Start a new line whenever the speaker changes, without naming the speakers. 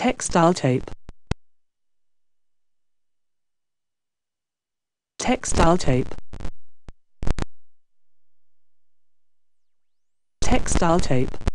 textile tape. Textile tape. Textile tape.